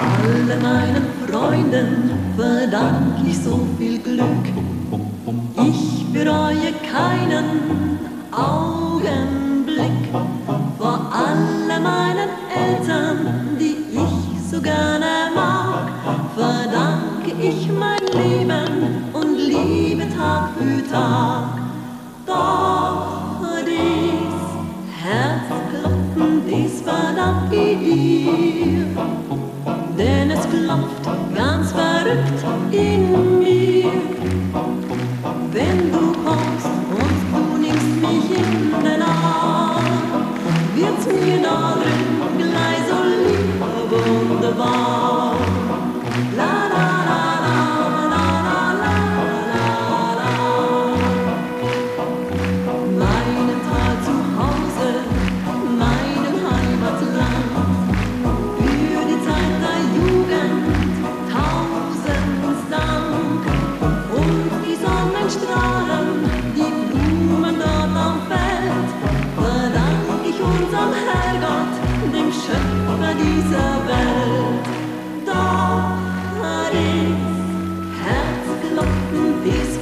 Alle meinen Freunden verdank ich so viel Glück. Ich bereue keinen Augenblick. Vor alle meinen Eltern, die ich so gerne mag, verdanke ich mein Leben und liebe Tag für Tag. Doch ich dir denn es klopft ganz verrückt in mir. These